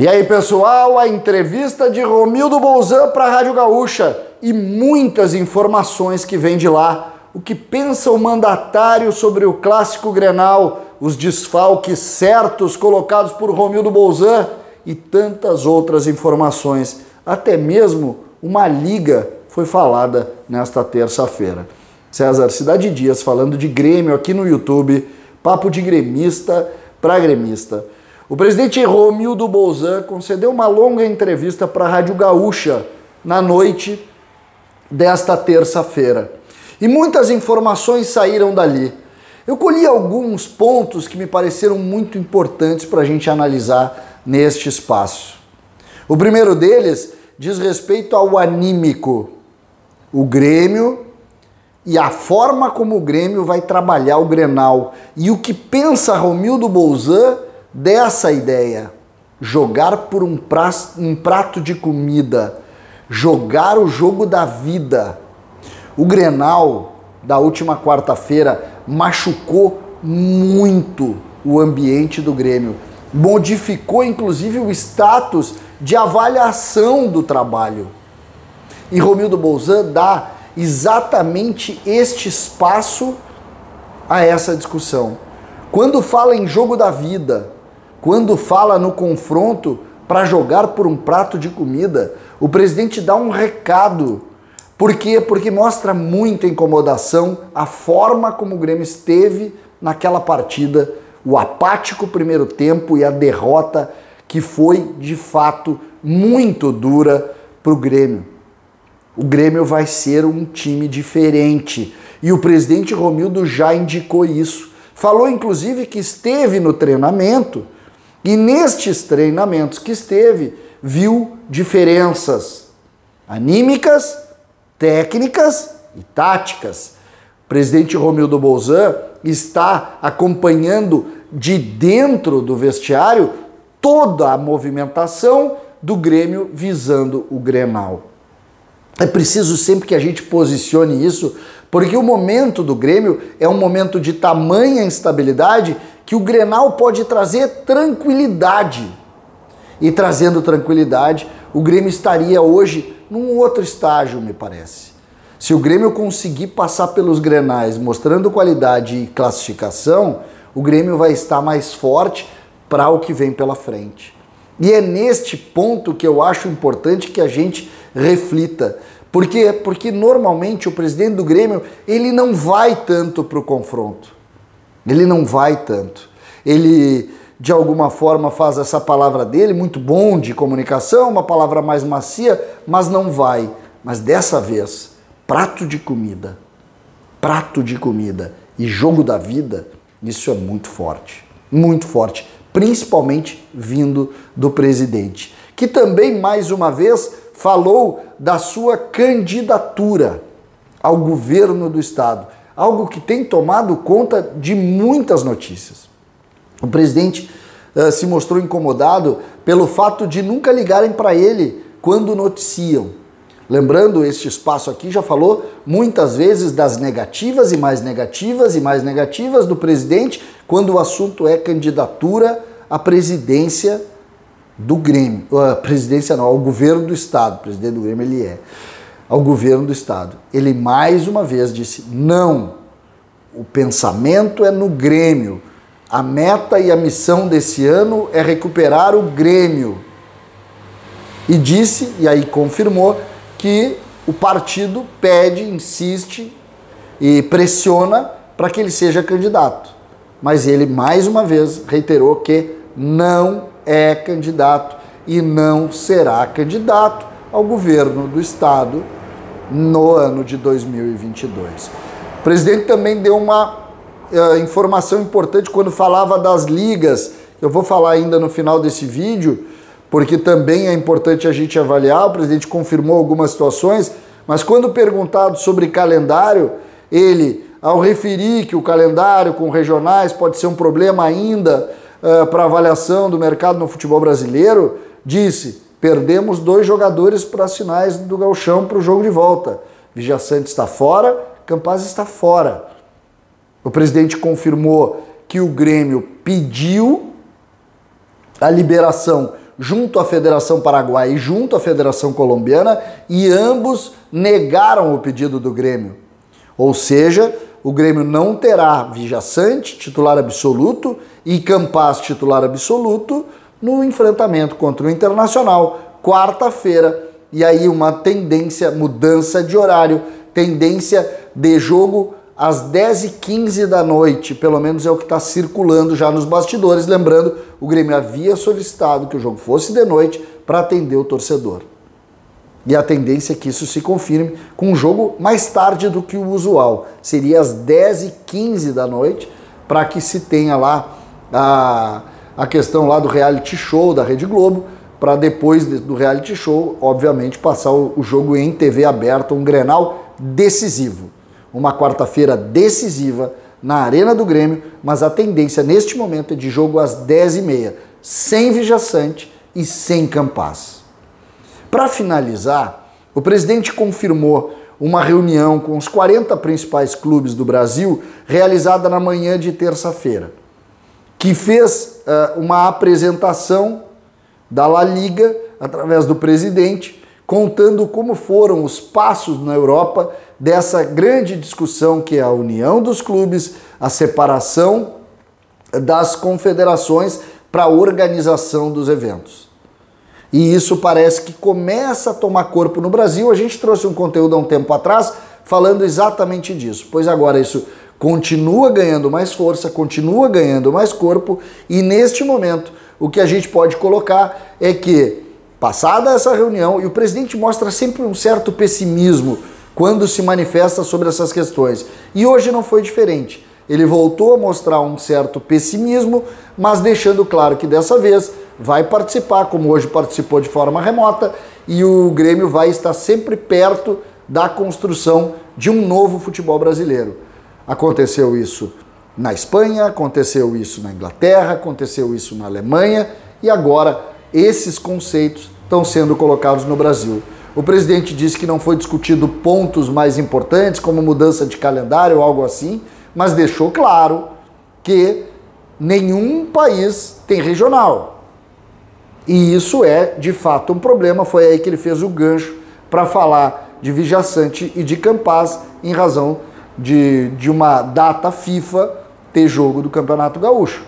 E aí, pessoal, a entrevista de Romildo Bolzan para a Rádio Gaúcha e muitas informações que vêm de lá. O que pensa o mandatário sobre o clássico Grenal, os desfalques certos colocados por Romildo Bolzan e tantas outras informações. Até mesmo uma liga foi falada nesta terça-feira. César Cidade Dias falando de Grêmio aqui no YouTube, papo de gremista para gremista. O presidente Romildo Bolzan concedeu uma longa entrevista para a Rádio Gaúcha na noite desta terça-feira. E muitas informações saíram dali. Eu colhi alguns pontos que me pareceram muito importantes para a gente analisar neste espaço. O primeiro deles diz respeito ao anímico. O Grêmio e a forma como o Grêmio vai trabalhar o Grenal. E o que pensa Romildo Bolzan dessa ideia. Jogar por um prato, um prato de comida, jogar o jogo da vida. O Grenal da última quarta-feira machucou muito o ambiente do Grêmio. Modificou inclusive o status de avaliação do trabalho. E Romildo Bolzan dá exatamente este espaço a essa discussão. Quando fala em jogo da vida, quando fala no confronto para jogar por um prato de comida, o presidente dá um recado. Por quê? Porque mostra muita incomodação a forma como o Grêmio esteve naquela partida, o apático primeiro tempo e a derrota que foi de fato muito dura para o Grêmio. O Grêmio vai ser um time diferente e o presidente Romildo já indicou isso. Falou inclusive que esteve no treinamento e nestes treinamentos que esteve, viu diferenças anímicas, técnicas e táticas. O presidente Romildo Bolzan está acompanhando de dentro do vestiário toda a movimentação do Grêmio visando o Grenal. É preciso sempre que a gente posicione isso, porque o momento do Grêmio é um momento de tamanha instabilidade que o Grenal pode trazer tranquilidade. E trazendo tranquilidade, o Grêmio estaria hoje num outro estágio, me parece. Se o Grêmio conseguir passar pelos Grenais mostrando qualidade e classificação, o Grêmio vai estar mais forte para o que vem pela frente. E é neste ponto que eu acho importante que a gente reflita. Por quê? Porque normalmente o presidente do Grêmio, ele não vai tanto para o confronto. Ele não vai tanto. Ele, de alguma forma, faz essa palavra dele, muito bom de comunicação, uma palavra mais macia, mas não vai. Mas dessa vez, prato de comida, prato de comida e jogo da vida, isso é muito forte. Muito forte. Principalmente vindo do presidente, que também, mais uma vez, falou da sua candidatura ao governo do estado algo que tem tomado conta de muitas notícias. O presidente uh, se mostrou incomodado pelo fato de nunca ligarem para ele quando noticiam. Lembrando, este espaço aqui já falou muitas vezes das negativas e mais negativas e mais negativas do presidente quando o assunto é candidatura à presidência do Grêmio. Uh, presidência não, ao governo do Estado. Presidente do Grêmio ele é ao governo do estado. Ele mais uma vez disse: não, o pensamento é no Grêmio. A meta e a missão desse ano é recuperar o Grêmio. E disse, e aí confirmou, que o partido pede, insiste e pressiona para que ele seja candidato. Mas ele mais uma vez reiterou que não é candidato e não será candidato ao governo do estado no ano de 2022. O presidente também deu uma uh, informação importante quando falava das ligas. Eu vou falar ainda no final desse vídeo, porque também é importante a gente avaliar. O presidente confirmou algumas situações, mas quando perguntado sobre calendário, ele, ao referir que o calendário com regionais pode ser um problema ainda uh, para avaliação do mercado no futebol brasileiro, disse Perdemos dois jogadores para as finais do Galchão para o jogo de volta. Vigia Sante está fora, Campaz está fora. O presidente confirmou que o Grêmio pediu a liberação junto à Federação Paraguai e junto à Federação Colombiana e ambos negaram o pedido do Grêmio. Ou seja, o Grêmio não terá Vijaçante, titular absoluto, e Campas, titular absoluto, no enfrentamento contra o Internacional, quarta-feira. E aí uma tendência, mudança de horário, tendência de jogo às 10h15 da noite, pelo menos é o que está circulando já nos bastidores. Lembrando, o Grêmio havia solicitado que o jogo fosse de noite para atender o torcedor. E a tendência é que isso se confirme com um jogo mais tarde do que o usual. Seria às 10h15 da noite, para que se tenha lá a, a questão lá do reality show da Rede Globo, para depois do reality show, obviamente, passar o, jogo em TV aberta, um Grenal decisivo. Uma quarta-feira decisiva na Arena do Grêmio, mas a tendência neste momento é de jogo às 10h30, sem Vijaçante e sem Campas. Para finalizar, o presidente confirmou uma reunião com os 40 principais clubes do Brasil, realizada na manhã de terça-feira, que fez uh, uma apresentação da La Liga através do presidente, contando como foram os passos na Europa dessa grande discussão que é a união dos clubes, a separação das confederações para a organização dos eventos. E isso parece que começa a tomar corpo no Brasil. A gente trouxe um conteúdo há um tempo atrás falando exatamente disso, pois agora isso continua ganhando mais força, continua ganhando mais corpo, e neste momento o que a gente pode colocar é que, passada essa reunião, e o presidente mostra sempre um certo pessimismo quando se manifesta sobre essas questões, e hoje não foi diferente. Ele voltou a mostrar um certo pessimismo, mas deixando claro que dessa vez vai participar, como hoje participou de forma remota, e o Grêmio vai estar sempre perto da construção de um novo futebol brasileiro. Aconteceu isso na Espanha, aconteceu isso na Inglaterra, aconteceu isso na Alemanha e agora esses conceitos estão sendo colocados no Brasil. O presidente disse que não foi discutido pontos mais importantes, como mudança de calendário ou algo assim, mas deixou claro que nenhum país tem regional. E isso é, de fato, um problema. Foi aí que ele fez o gancho para falar de Vijaçante e de Campaz em razão de, de uma data FIFA ter jogo do Campeonato Gaúcho.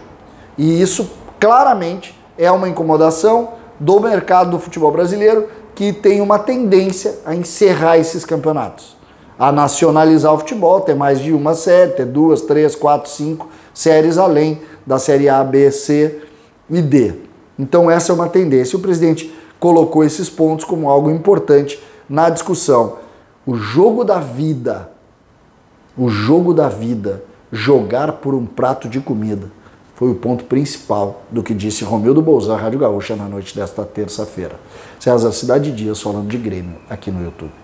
E isso claramente é uma incomodação do mercado do futebol brasileiro que tem uma tendência a encerrar esses campeonatos, a nacionalizar o futebol, ter mais de uma série, ter duas, três, quatro, cinco séries além da série A, B, C e D. Então, essa é uma tendência. O presidente colocou esses pontos como algo importante na discussão. O jogo da vida, o jogo da vida, jogar por um prato de comida, foi o ponto principal do que disse Romildo Bolzan, Rádio Gaúcha, na noite desta terça-feira. César Cidade Dias falando de Grêmio aqui no YouTube.